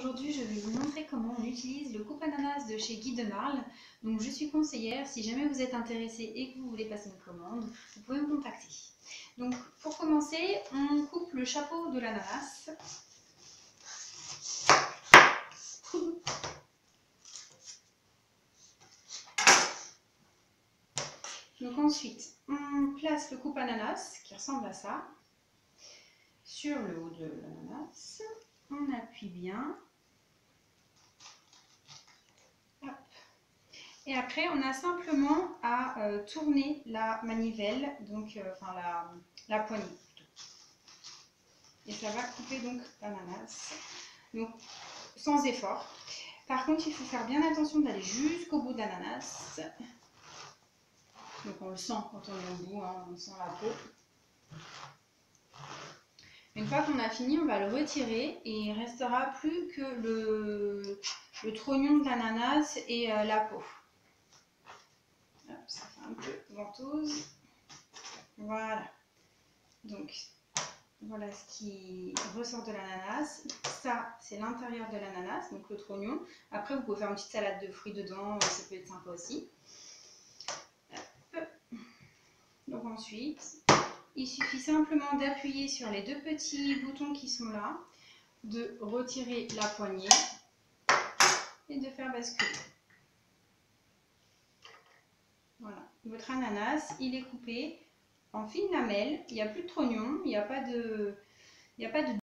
aujourd'hui je vais vous montrer comment on utilise le coupe ananas de chez Guy de Marle. Donc je suis conseillère, si jamais vous êtes intéressé et que vous voulez passer une commande, vous pouvez me contacter. Donc pour commencer, on coupe le chapeau de l'ananas. Donc ensuite, on place le coupe ananas qui ressemble à ça sur le haut de l'ananas on appuie bien. Et après, on a simplement à euh, tourner la manivelle, donc euh, enfin la, la, poignée. Et ça va couper donc l'ananas. Donc sans effort. Par contre, il faut faire bien attention d'aller jusqu'au bout de l'ananas. Donc on le sent quand on est au bout, hein, on sent la peau. Une fois qu'on a fini, on va le retirer et il ne restera plus que le, le trognon de l'ananas et euh, la peau. Ventouse. Voilà. Donc, voilà ce qui ressort de l'ananas. Ça, c'est l'intérieur de l'ananas, donc le trognon. Après, vous pouvez faire une petite salade de fruits dedans, ça peut être sympa aussi. Donc ensuite, il suffit simplement d'appuyer sur les deux petits boutons qui sont là, de retirer la poignée et de faire basculer. Voilà, votre ananas, il est coupé en fines lamelles, il n'y a plus de trognon, il n'y a pas de, il n'y a pas de